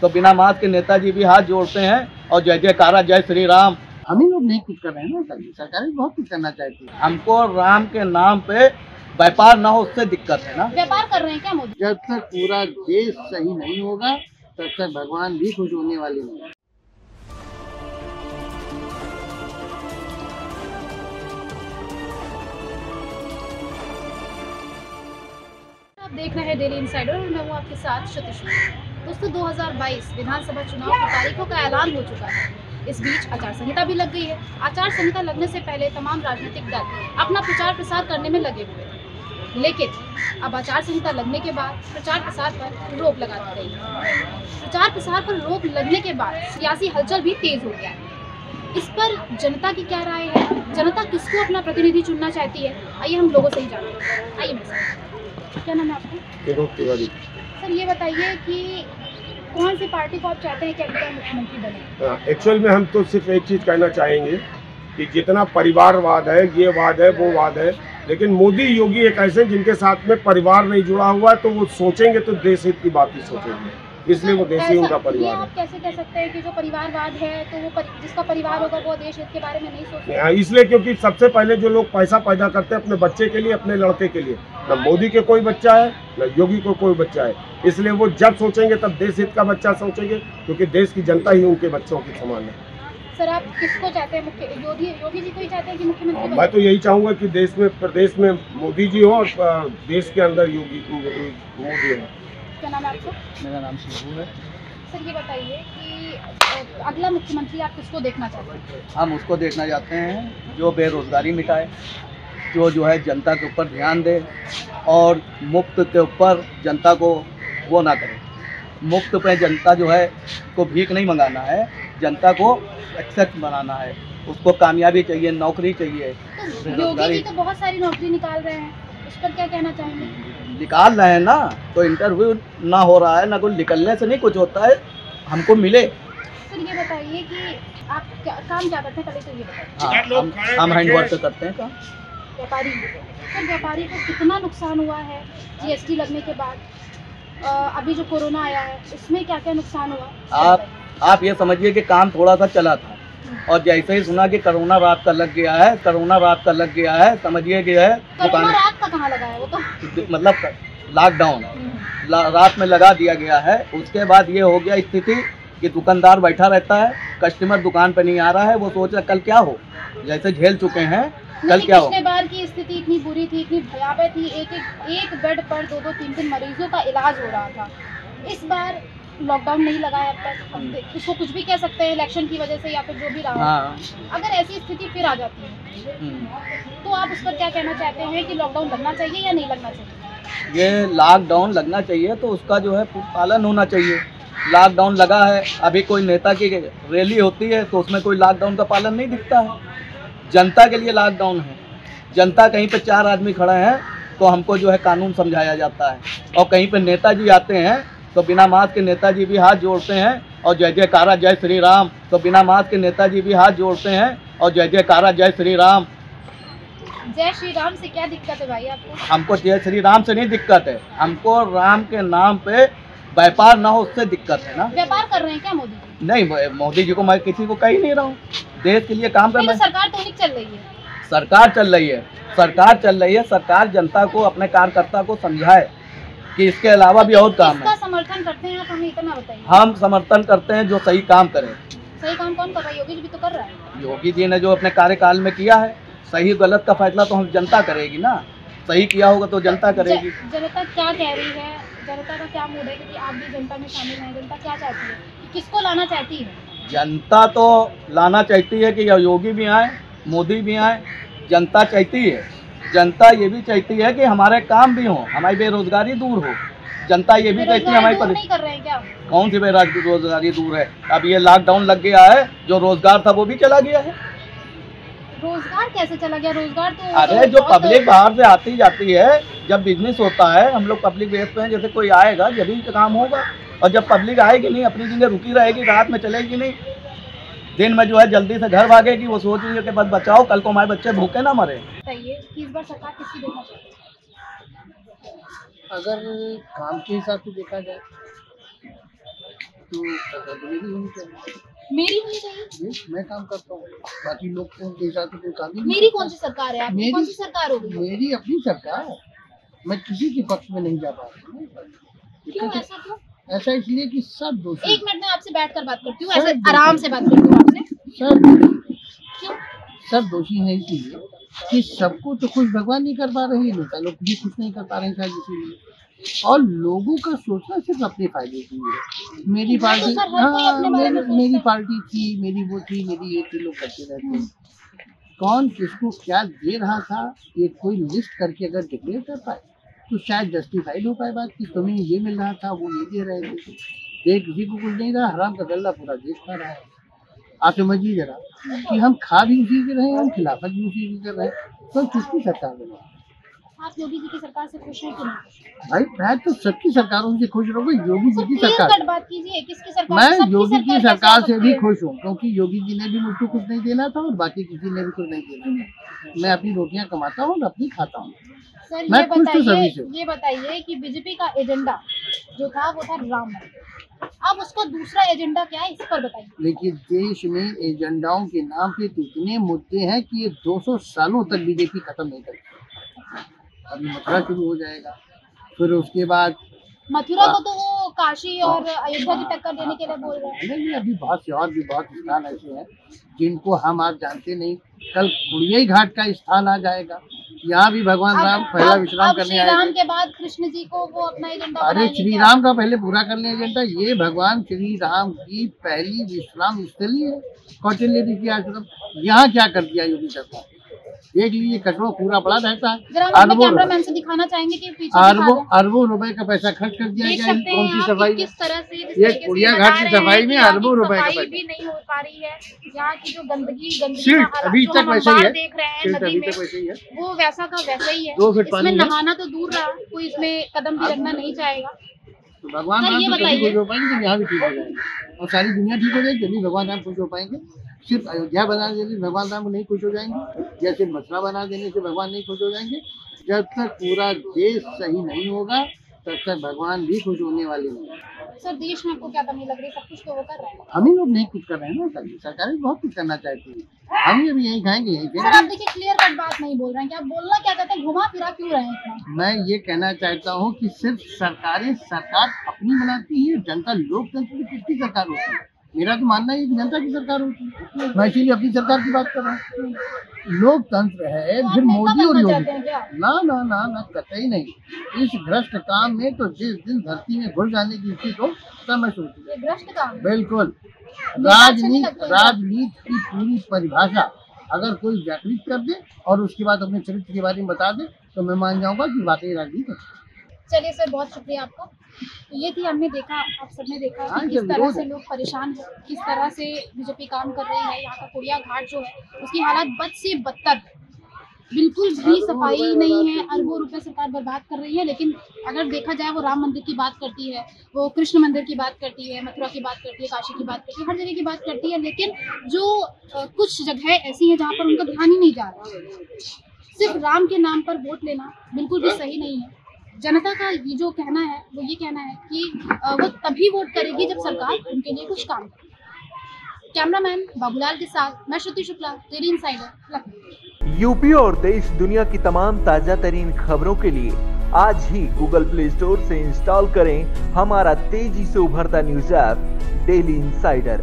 तो बिना मास्क के नेताजी भी हाथ जोड़ते हैं और जय जयकारा जय श्री राम हम ही लोग नहीं कुछ कर रहे हैं ना सरकार? बहुत कुछ करना चाहती है। हमको राम के नाम पे व्यापार ना हो उससे दिक्कत है ना। व्यापार कर रहे हैं क्या मोदी? जब तक पूरा देश सही नहीं होगा तब तक भगवान भी खुश होने वाले नहीं। हैं। आप देख रहे हैं डेली इनसाइडर और मैं हूँ आपके साथ श्रुतिश दोस्तों 2022 विधानसभा चुनाव की तारीखों का ऐलान हो चुका है। इस बीच आचार संहिता भी लग गई है। आचार संहिता लगने से पहले तमाम राजनीतिक दल अपना प्रचार प्रसार करने में लगे हुए थे। लेकिन अब आचार संहिता लगने के बाद प्रचार प्रसार पर रोक लगा दी गई प्रचार प्रसार पर रोक लगने के बाद सियासी हलचल भी तेज हो गया है। इस पर जनता की क्या राय है? जनता किसको अपना प्रतिनिधि चुनना चाहती है? आइए हम लोगों से ही जानते हैं। आइए साथ क्या नाम है आपका? सर ये बताइए कि कौन सी पार्टी को आप चाहते हैं कि मुख्यमंत्री बने? एक्चुअल में हम तो सिर्फ़ एक चीज़ कहना चाहेंगे कि जितना परिवारवाद है, ये वाद है, वो वाद है, लेकिन मोदी योगी एक ऐसे जिनके साथ में परिवार नहीं जुड़ा हुआ है तो वो सोचेंगे तो देश हित की बात ही सोचेंगे। इसलिए वो देश ही उनका परिवार आप कैसे कह सकते हैं कि जो परिवारवाद है तो वो परि, जिसका परिवार होगा वो देश हित के बारे में नहीं सोचते है इसलिए क्योंकि सबसे पहले जो लोग पैसा पैदा करते हैं अपने बच्चे के लिए अपने लड़के के लिए। न मोदी के कोई बच्चा है न योगी को कोई बच्चा है। इसलिए वो जब सोचेंगे तब देश हित का बच्चा सोचेंगे क्योंकि देश की जनता ही उनके बच्चों की समान है। सर आप किसको चाहते हैं? मुख्य योगी योगी जी को ही चाहते हैं कि मुख्यमंत्री हाँ, मैं तो यही चाहूँगा कि देश में प्रदेश में मोदी जी हो और देश के अंदर योगी मोदी हो। क्या नाम है आपका? मेरा नाम शिबू है। सर ये बताइए कि अगला मुख्यमंत्री आप किसको देखना चाहते हैं? हम उसको देखना चाहते हैं जो बेरोजगारी मिटाए जो जो है जनता के ऊपर ध्यान दे और मुफ़्त के ऊपर जनता को वो ना करे। मुफ़्त पे जनता जो है को भीख नहीं मंगाना है जनता को एक्सेप्ट बनाना है। उसको कामयाबी चाहिए नौकरी चाहिए। तो योगी जी तो बहुत सारी नौकरी निकाल रहे हैं। उस पर क्या कहना चाहेंगे? निकाल रहे हैं ना तो इंटरव्यू ना हो रहा है ना कुछ निकलने से नहीं कुछ होता है हमको मिले। सर ये बताइए कि आप क्या काम क्या करते हैं? पहले तो ये बताइए। हाँ, हम हम हैंड वर्क करते हैं काम। व्यापारी सर व्यापारी को कितना नुकसान हुआ है जीएसटी लगने के बाद? अभी जो कोरोना आया है उसमें क्या क्या नुकसान हुआ? आप आप ये समझिए कि काम थोड़ा सा चला था। और जैसे ही सुना कि कोरोना रात का लग गया है कोरोना रात का लग गया है समझिए कि है दुकान रात का कहाँ लगा है वो तो? मतलब लॉकडाउन रात में लगा दिया गया है। उसके बाद ये हो गया स्थिति कि दुकानदार बैठा रहता है कस्टमर दुकान पे नहीं आ रहा है वो सोच रहा कल क्या हो? जैसे झेल चुके हैं कल क्या हो? बार की स्थिति इतनी बुरी थी इतनी भयावह थी एक एक एक बेड पर दो दो तीन तीन मरीजों का इलाज हो रहा था। इस बार लॉकडाउन नहीं लगा है अब तक अब दे- इसको कुछ भी कह सकते हैं इलेक्शन की वजह से या फिर जो भी रहा। हाँ। अगर ऐसी स्थिति फिर आ जाती है। हम्म। तो आप उस पर क्या कहना चाहते हैं कि लॉकडाउन लगना चाहिए या नहीं लगना चाहिए? ये लॉकडाउन लगना चाहिए तो उसका जो है पालन होना चाहिए। लॉकडाउन लगा है अभी कोई नेता की रैली होती है तो उसमें कोई लॉकडाउन का पालन नहीं दिखता है। जनता के लिए लॉकडाउन है। जनता कहीं पे चार आदमी खड़े हैं तो हमको जो है कानून समझाया जाता है। और कहीं पे नेताजी आते हैं तो बिना मास्क के नेताजी भी हाथ जोड़ते हैं और जय जयकारा जय श्री राम तो बिना मास्क के नेताजी भी हाथ जोड़ते हैं और जय जयकारा जय श्री राम जय श्री राम से क्या दिक्कत है भाई आपको? हमको जय श्री राम से नहीं दिक्कत है। हमको राम के नाम पे व्यापार ना हो उससे दिक्कत है ना। व्यापार कर रहे हैं क्या मोदी नहीं मोदी जी को मैं किसी को कह ही नहीं रहा हूँ। देश के लिए काम कर रहे तो सरकार तो नहीं चल रही है। सरकार चल रही है। सरकार चल रही है। सरकार जनता को अपने कार्यकर्ता को समझाए कि इसके अलावा भी और काम है। समर्थन करते हैं आप हमें इतना बताइए। हम समर्थन करते हैं जो सही काम करें। सही काम कौन कर रहा है? योगी जी भी तो कर रहा है। योगी जी ने जो अपने कार्यकाल में किया है सही गलत का फैसला तो हम जनता करेगी ना। सही किया होगा तो जनता करेगी। जनता क्या कह रही है? जनता का क्या मूड है? क्योंकि आप भी जनता में शामिल हैं जनता क्या चाहती है? किसको लाना चाहती है? जनता तो लाना चाहती है कि योगी भी आए मोदी भी आए जनता चाहती है। जनता ये भी चाहती है कि हमारे काम भी हों हमारी बेरोजगारी दूर हो। जनता ये भी कहती है हमारी नहीं कर रहे हैं क्या? कौन सी बेरोजगारी दूर है? अब ये लॉकडाउन लग गया है जो रोज़गार था वो भी चला गया है। रोज़गार कैसे चला गया? रोज़गार तो अरे तो जो पब्लिक बाहर से आती जाती है जब बिज़नेस होता है हम लोग पब्लिक बेस पे हैं जैसे कोई आएगा जब काम होगा। और जब पब्लिक आएगी नहीं अपनी जगह रुकी रहेगी रात में चलेगी नहीं दिन में जो है जल्दी से घर भागेगी वो सोच रही है कि बस बचाओ कल को हमारे बच्चे भूखे ना मरे। बताइए इस बार सरकार किसकी देखना चाहिए अगर काम के हिसाब से देखा जाए तो मेरी होनी चाहिए मेरी होनी चाहिए मैं काम करता हूँ। बाकी लोग तो उनके हिसाब से कोई काम नहीं मेरी कौन सी सरकार है? आपकी कौन सी सरकार होगी मेरी अपनी सरकार है। मैं किसी के पक्ष में नहीं जा पा रहा हूँ। ऐसा इसलिए कि सब दोषी एक मिनट में आपसे बैठकर बात करती हूँ। ऐसे आराम से बात करती हूँ आपसे। सब क्यों? सब दोषी है इसलिए कि सबको तो खुश भगवान नहीं कर पा रहे हैं नेता लोग भी खुश नहीं कर पा रहे हैं शायद इसीलिए और लोगों का सोचना सिर्फ़ अपने फ़ायदे के लिए। मेरी तो पार्टी हाँ मेरी मेरी पार्टी थी मेरी वो थी मेरी ये थी लोग करते रहते हैं। कौन किसको क्या दे रहा था ये कोई लिस्ट करके अगर डिक्लेयर कर पाए तो शायद जस्टिफाइड हो पाए बात कि तुम्हें ये मिल रहा था वो ये दे रहे थे। देख किसी को कुछ नहीं रहा हराम का गल्ला पूरा देख पा रहा है। आप समझिए जरा कि हम खा भी उसी के रहे हैं हम खिलाफत भी उसी की कर रहे हैं। तो किसकी सरकार में आप योगी जी की सरकार से खुश हैं कि नहीं? भाई मैं तो सबकी सरकारों से खुश रहूँगा योगी जी की सरकार। बात कीजिए किसकी सरकार? मैं योगी की सरकार से भी खुश। हूँ क्योंकि योगी जी ने भी मुझको कुछ नहीं देना था और बाकी किसी ने भी कुछ नहीं देना था। मैं अपनी रोटियाँ कमाता हूँ और अपनी खाता हूँ। सर मैं ये तो बताइए। ये बताइए कि बीजेपी का एजेंडा जो था वो था राम। मंदिर अब उसका दूसरा एजेंडा क्या है इस पर बताइए। लेकिन देश में एजेंडाओं के नाम पे तो इतने मुद्दे हैं कि ये 200 सालों तक बीजेपी खत्म नहीं करती अभी मथुरा शुरू हो जाएगा फिर उसके बाद मथुरा को तो वो काशी और अयोध्या की टक्कर देने के लिए बोल रहे हैं। नहीं नहीं अभी बहुत से और भी बहुत स्थान ऐसे हैं जिनको हम आप जानते नहीं। कल कुड़िया घाट का स्थान आ जाएगा। यहाँ भी भगवान राम पहला विश्राम करने आए राम के बाद कृष्ण जी को वो अपना एजेंडा अरे श्री राम का पहले पूरा करने एजेंडा ये भगवान श्री राम की पहली विश्राम स्थली है कौटिल्य ऋषि आश्रम यहाँ क्या कर दिया योगी सरकार? देख लीजिए कचरा पूरा पड़ा रहता है। अरबों से दिखाना चाहेंगे कि अरबों। अरबों रुपए का पैसा खर्च कर दिया गया सकते कौन सी सफ़ाई किस तरह से ये कुड़िया घाट की सफ़ाई में अरबों रुपए का पैसा। भी नहीं हो पा रही है यहाँ की जो गंदगी गंदगी अभी तक वैसे ही है। देख रहे हैं नदी में ही है। वो वैसा का वैसा ही है। इसमें है। नहाना तो दूर रहा कोई इसमें कदम भी रखना नहीं चाहेगा। तो भगवान राम ये तो तभी खुश हो पाएँगे जब यहाँ भी ठीक हो जाएँगे। और सारी दुनिया ठीक हो जाएगी तभी भगवान राम खुश हो पाएँगे। सिर्फ़ अयोध्या बना देने से भगवान राम नहीं खुश हो जाएँगे। या सिर्फ़ मथुरा बना देने से भगवान नहीं खुश हो जाएँगे। जब तक पूरा देश सही नहीं होगा तब तक भगवान भी खुश होने वाले नहीं। सर देश में आपको क्या कमी लग रही है? सब कुछ तो वो कर रहे हैं। हम ही लोग नहीं कुछ कर रहे हैं ना सर सरकारें बहुत कुछ करना चाहती है। हम ही अभी यही खाएँगे यही सर आप देखिए क्लियर कट बात बोल रहे हैं कि आप बोलना क्या चाहते हैं घुमा फिरा क्यों रहे हैं? मैं ये कहना चाहता हूँ कि सिर्फ़ सरकारें सरकार अपनी बनाती है जनता लोकतंत्र में किसकी सरकार होती है। मेरा तो मानना है जनता की सरकार होती है। मैं इसीलिए अपनी सरकार की बात कर रहा हूँ। लोकतंत्र है तो फिर मोदी और योगी। हैं क्या? ना ना ना ना कतई नहीं। इस भ्रष्ट काम में तो जिस दिन धरती में घुस जाने की स्थिति हो तब मैं सोचूँगा। ये भ्रष्ट काम है। बिल्कुल। नेता राजनीति राजनीति की पूरी परिभाषा अगर कोई व्याकृत कर दे और उसके बाद अपने चरित्र के बारे में बता दे तो मैं मान जाऊँगा कि वाकई राजनीति। चलिए सर बहुत शुक्रिया आपका तो ये थी हमने देखा आप सबने देखा हाँ, कि किस तरह से लोग परेशान हैं किस तरह से बीजेपी काम कर रही है यहाँ का कुड़िया घाट जो है उसकी हालात बद से बदतर। बिल्कुल भी सफ़ाई नहीं है अरबों रुपए सरकार बर्बाद कर रही है लेकिन अगर देखा जाए वो राम मंदिर की बात करती है वो कृष्ण मंदिर की बात करती है मथुरा की बात करती है काशी की बात करती है हर जगह की बात करती है लेकिन जो कुछ जगह ऐसी हैं जहाँ पर उनका ध्यान ही नहीं जा रहा सिर्फ़ राम के नाम पर वोट लेना बिल्कुल भी सही नहीं है। जनता का ये जो कहना है वो ये कहना है कि वो तभी वोट करेगी जब सरकार उनके लिए कुछ काम करे। कैमरामैन बाबूलाल के साथ, मैं Shruti Shukla daily insider Lucknow. UP और देश दुनिया की तमाम ताज़ा तरीन खबरों के लिए आज ही गूगल प्ले स्टोर से इंस्टॉल करें हमारा तेज़ी से उभरता न्यूज़ ऐप डेली इंसाइडर